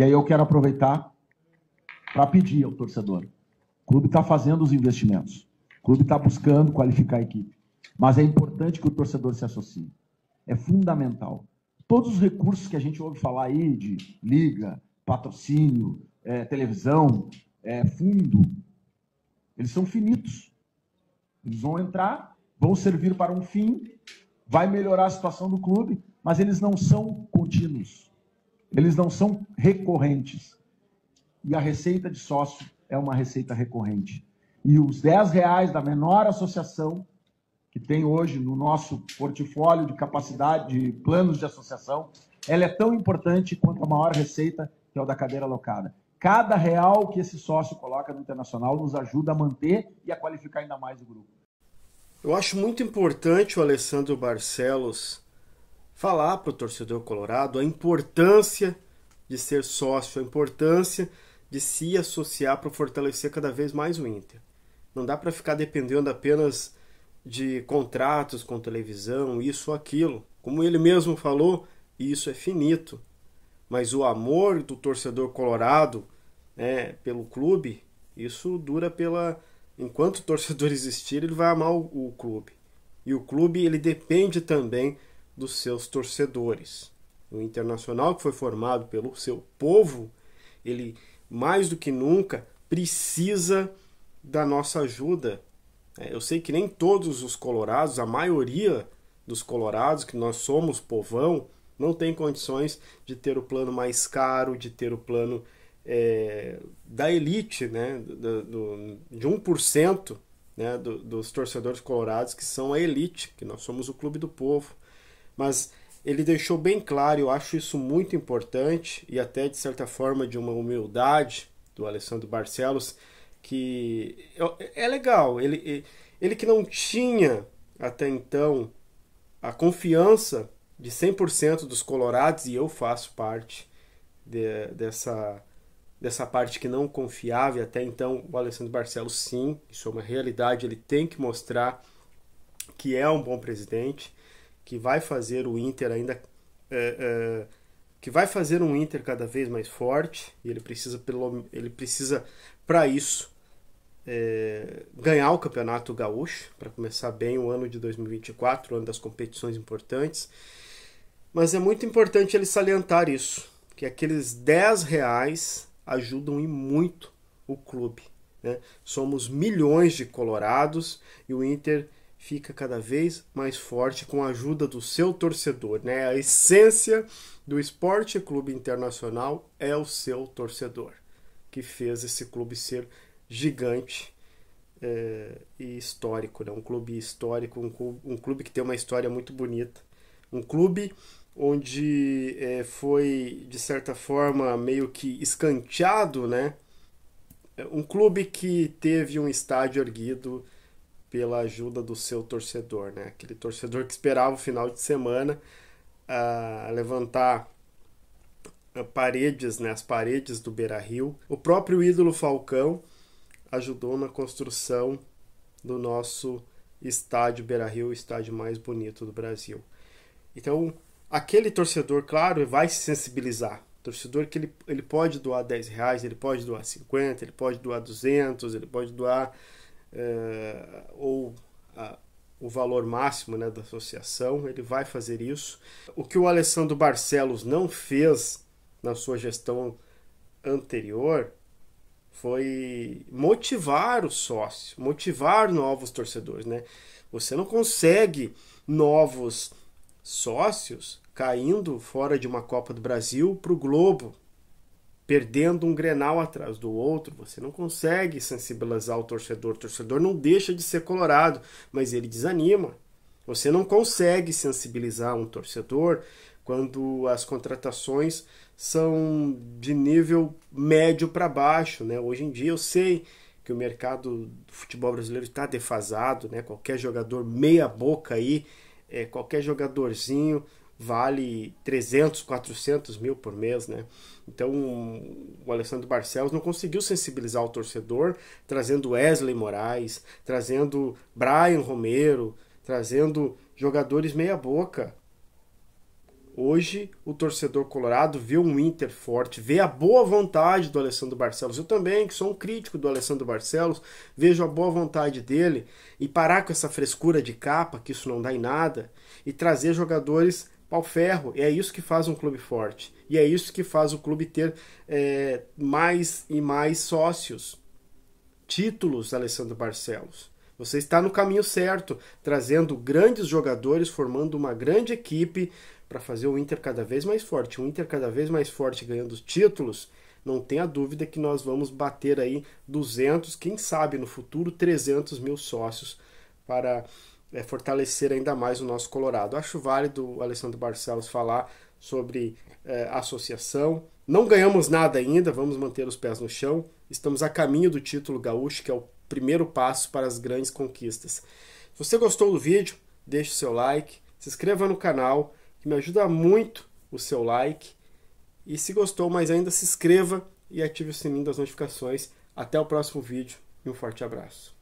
E aí eu quero aproveitar para pedir ao torcedor. O clube está fazendo os investimentos. O clube está buscando qualificar a equipe. Mas é importante que o torcedor se associe. É fundamental. Todos os recursos que a gente ouve falar aí de liga, patrocínio, é, televisão, é, fundo, eles são finitos. Eles vão entrar, vão servir para um fim, vai melhorar a situação do clube, mas eles não são contínuos. Eles não são recorrentes. E a receita de sócio é uma receita recorrente. E os 10 reais da menor associação que tem hoje no nosso portfólio de capacidade de planos de associação, ela é tão importante quanto a maior receita, que é o da cadeira alocada. Cada real que esse sócio coloca no internacional nos ajuda a manter e a qualificar ainda mais o grupo. Eu acho muito importante o Alessandro Barcelos falar para o torcedor colorado a importância de ser sócio, a importância de se associar para fortalecer cada vez mais o Inter. Não dá para ficar dependendo apenas de contratos com televisão, isso ou aquilo. Como ele mesmo falou, isso é finito. Mas o amor do torcedor colorado né, pelo clube, isso dura pela. Enquanto o torcedor existir, ele vai amar o, o clube. E o clube ele depende também dos seus torcedores. O Internacional, que foi formado pelo seu povo, ele mais do que nunca precisa da nossa ajuda. É, eu sei que nem todos os colorados, a maioria dos colorados, que nós somos povão, não tem condições de ter o plano mais caro, de ter o plano é, da elite, né, do, do, de 1% né, do, dos torcedores colorados, que são a elite, que nós somos o clube do povo. Mas ele deixou bem claro, eu acho isso muito importante e até de certa forma de uma humildade do Alessandro Barcelos, que é legal, ele, ele que não tinha até então a confiança de 100% dos colorados, e eu faço parte de, dessa, dessa parte que não confiava, e até então o Alessandro Barcelos sim, isso é uma realidade, ele tem que mostrar que é um bom presidente, que vai fazer o Inter ainda é, é, que vai fazer um Inter cada vez mais forte e ele precisa pelo ele precisa para isso é, ganhar o campeonato gaúcho para começar bem o ano de 2024 o ano das competições importantes. Mas é muito importante ele salientar isso que aqueles 10 reais ajudam e muito o clube né? somos milhões de colorados e o Inter fica cada vez mais forte com a ajuda do seu torcedor. Né? A essência do Esporte Clube Internacional é o seu torcedor, que fez esse clube ser gigante é, e histórico. Né? Um clube histórico, um clube, um clube, que tem uma história muito bonita. Um clube onde é, foi, de certa forma, meio que escanteado, né? Um clube que teve um estádio erguido pela ajuda do seu torcedor, né? Aquele torcedor que esperava o final de semana uh, levantar uh, paredes, né? As paredes do Beira-Rio. O próprio ídolo Falcão ajudou na construção do nosso estádio Beira-Rio, o estádio mais bonito do Brasil. Então, aquele torcedor, claro, vai se sensibilizar. Torcedor que ele, ele pode doar 10 reais, ele pode doar 50, ele pode doar 200, ele pode doar é, ou a, o valor máximo né, da associação, ele vai fazer isso. O que o Alessandro Barcelos não fez na sua gestão anterior foi motivar o sócio, motivar novos torcedores. Né? Você não consegue novos sócios caindo fora de uma Copa do Brasil para o Globo perdendo um grenal atrás do outro, você não consegue sensibilizar o torcedor. O torcedor não deixa de ser colorado, mas ele desanima. Você não consegue sensibilizar um torcedor quando as contratações são de nível médio para baixo. Né? Hoje em dia eu sei que o mercado do futebol brasileiro está defasado, né? qualquer jogador meia boca aí, é, qualquer jogadorzinho vale 300, 400 mil por mês, né? Então o Alessandro Barcelos não conseguiu sensibilizar o torcedor, trazendo Wesley Moraes, trazendo Brian Romero, trazendo jogadores meia boca. Hoje o torcedor colorado vê um Inter forte, vê a boa vontade do Alessandro Barcelos. Eu também, que sou um crítico do Alessandro Barcelos, vejo a boa vontade dele e parar com essa frescura de capa, que isso não dá em nada, e trazer jogadores pau ferro. É isso que faz um clube forte. E é isso que faz o clube ter é, mais e mais sócios. Títulos, Alessandro Barcelos. Você está no caminho certo, trazendo grandes jogadores, formando uma grande equipe para fazer o Inter cada vez mais forte. O Inter cada vez mais forte, ganhando títulos. Não tenha dúvida que nós vamos bater aí 200, quem sabe no futuro 300 mil sócios para é, fortalecer ainda mais o nosso Colorado. Acho válido o Alessandro Barcelos falar sobre é, associação. Não ganhamos nada ainda, vamos manter os pés no chão. Estamos a caminho do título gaúcho, que é o primeiro passo para as grandes conquistas. Se você gostou do vídeo, deixe seu like, se inscreva no canal, que me ajuda muito o seu like. E se gostou, mais ainda, se inscreva e ative o sininho das notificações. Até o próximo vídeo e um forte abraço.